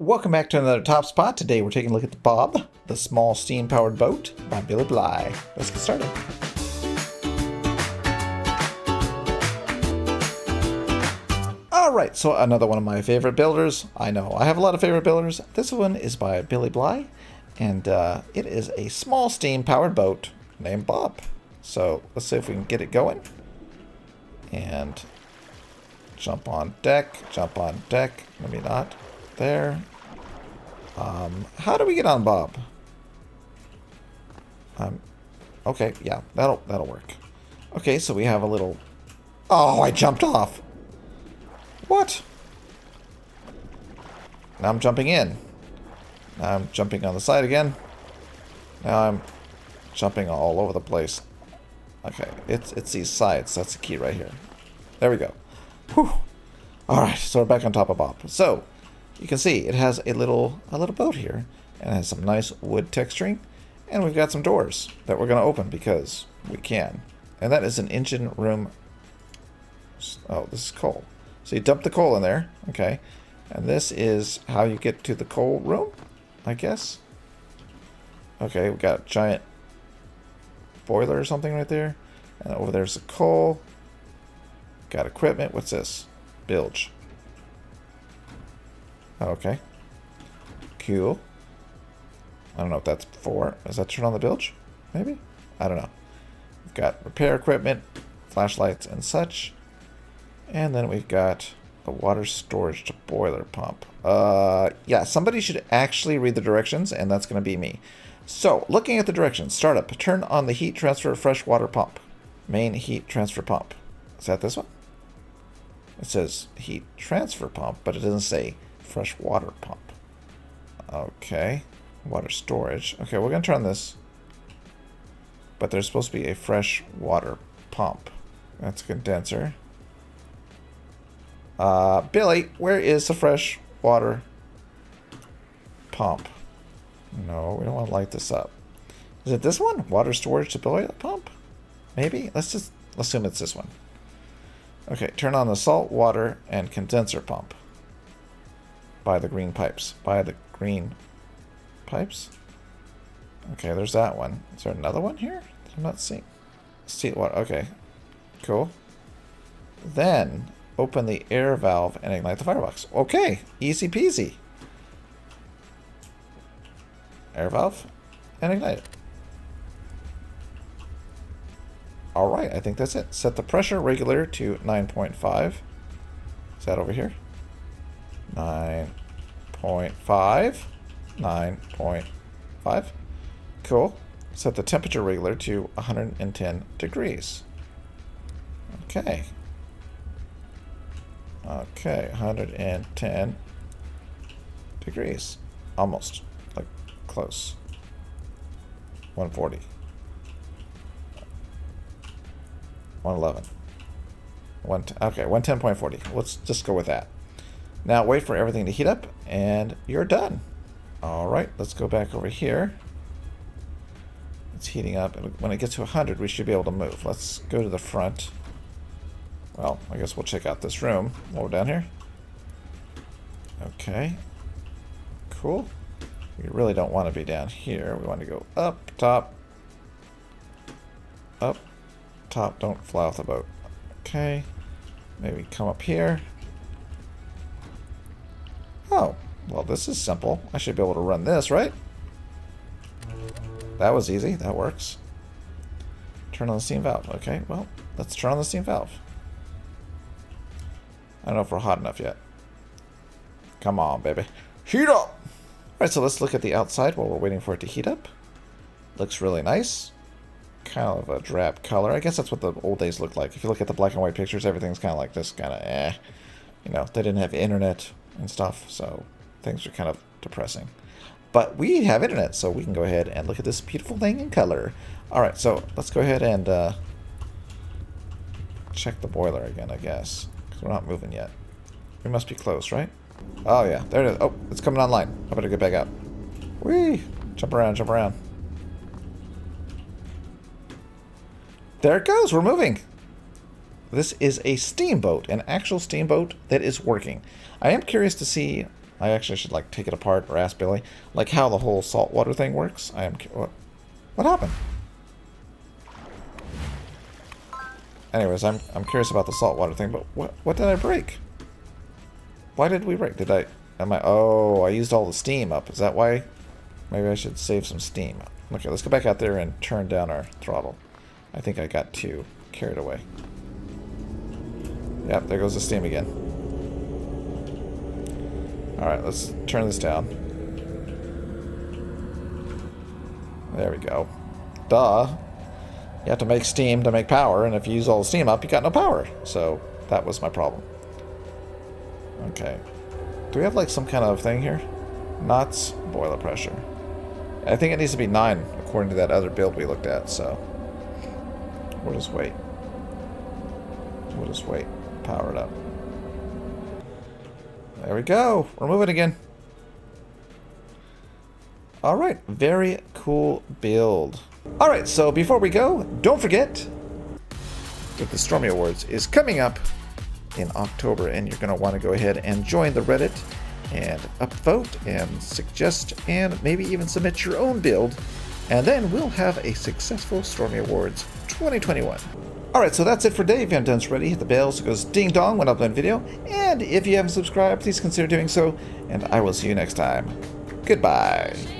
Welcome back to another Top Spot. Today we're taking a look at the Bob, the small steam-powered boat by Billy Bly. Let's get started. Alright, so another one of my favorite builders. I know, I have a lot of favorite builders. This one is by Billy Bly, and uh, it is a small steam-powered boat named Bob. So let's see if we can get it going. And jump on deck, jump on deck, maybe not. There, um, how do we get on Bob? Um, okay, yeah, that'll that'll work. Okay, so we have a little. Oh, I jumped off. What? Now I'm jumping in. Now I'm jumping on the side again. Now I'm jumping all over the place. Okay, it's it's these sides. That's the key right here. There we go. Whew. All right, so we're back on top of Bob. So you can see it has a little a little boat here and has some nice wood texturing and we've got some doors that we're going to open because we can. And that is an engine room. Oh this is coal. So you dump the coal in there okay? And this is how you get to the coal room I guess. Okay we've got a giant boiler or something right there. And over there's the coal. Got equipment. What's this? Bilge Okay. Cool. I don't know what that's for. Is that turn on the bilge? Maybe? I don't know. We've got repair equipment, flashlights, and such. And then we've got the water storage to boiler pump. Uh, yeah, somebody should actually read the directions, and that's going to be me. So, looking at the directions, startup, turn on the heat transfer fresh water pump. Main heat transfer pump. Is that this one? It says heat transfer pump, but it doesn't say fresh water pump. Okay. Water storage. Okay, we're going to turn this. But there's supposed to be a fresh water pump. That's a condenser. Uh, Billy, where is the fresh water pump? No, we don't want to light this up. Is it this one? Water storage to boiler pump? Maybe? Let's just assume it's this one. Okay, turn on the salt water and condenser pump by the green pipes. By the green pipes? Okay, there's that one. Is there another one here? I'm not seeing. See what? Okay, cool. Then open the air valve and ignite the firebox. Okay, easy peasy. Air valve and ignite it. Alright, I think that's it. Set the pressure regulator to 9.5. Is that over here? 9.5. 9.5. Cool. Set the temperature regulator to 110 degrees. Okay. Okay, 110 degrees. Almost. Like, close. 140. 111. One okay, 110.40. Let's just go with that. Now wait for everything to heat up and you're done. All right, let's go back over here. It's heating up. When it gets to 100, we should be able to move. Let's go to the front. Well, I guess we'll check out this room while we're down here. Okay. Cool. We really don't want to be down here. We want to go up, top, up, top. Don't fly off the boat. Okay. Maybe come up here. Oh, well this is simple. I should be able to run this, right? That was easy. That works. Turn on the steam valve. Okay, well, let's turn on the steam valve. I don't know if we're hot enough yet. Come on, baby. Heat up! Alright, so let's look at the outside while we're waiting for it to heat up. Looks really nice. Kind of a drab color. I guess that's what the old days looked like. If you look at the black and white pictures, everything's kind of like this, kind of eh. You know, they didn't have internet and stuff, so things are kind of depressing. But we have internet, so we can go ahead and look at this beautiful thing in color. Alright, so let's go ahead and uh, check the boiler again, I guess. Because we're not moving yet. We must be close, right? Oh, yeah. There it is. Oh, it's coming online. I better get back up. Whee! Jump around, jump around. There it goes. We're moving. This is a steamboat, an actual steamboat that is working. I am curious to see I actually should like take it apart or ask Billy, like how the whole saltwater thing works. I am. What? What happened? Anyways, I'm I'm curious about the saltwater thing, but what what did I break? Why did we break? Did I? Am I? Oh, I used all the steam up. Is that why? Maybe I should save some steam. Okay, let's go back out there and turn down our throttle. I think I got too carried away. Yep, there goes the steam again. Alright, let's turn this down. There we go. Duh. You have to make steam to make power, and if you use all the steam up, you got no power. So, that was my problem. Okay. Do we have, like, some kind of thing here? Knots, boiler pressure. I think it needs to be 9, according to that other build we looked at, so... We'll just wait. We'll just wait. Power it up. There we go. We're moving again. Alright, very cool build. Alright, so before we go, don't forget that the Stormy Awards is coming up in October, and you're going to want to go ahead and join the Reddit and upvote and suggest and maybe even submit your own build, and then we'll have a successful Stormy Awards 2021. Alright, so that's it for today. If you haven't done this already, hit the bell so it goes ding dong when I upload a video. And if you haven't subscribed, please consider doing so. And I will see you next time. Goodbye.